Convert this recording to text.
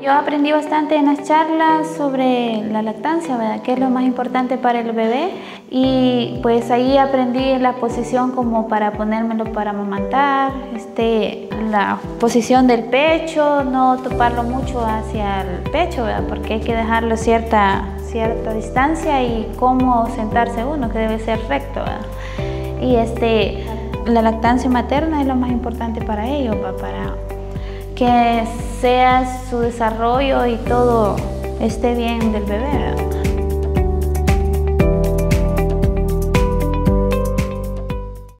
Yo aprendí bastante en las charlas sobre la lactancia, ¿verdad? que es lo más importante para el bebé y pues ahí aprendí la posición como para ponérmelo para amamantar, este, la posición del pecho, no toparlo mucho hacia el pecho, ¿verdad? porque hay que dejarlo cierta, cierta distancia y cómo sentarse uno, que debe ser recto. ¿verdad? Y este, la lactancia materna es lo más importante para ellos, para que sea su desarrollo y todo esté bien del bebé.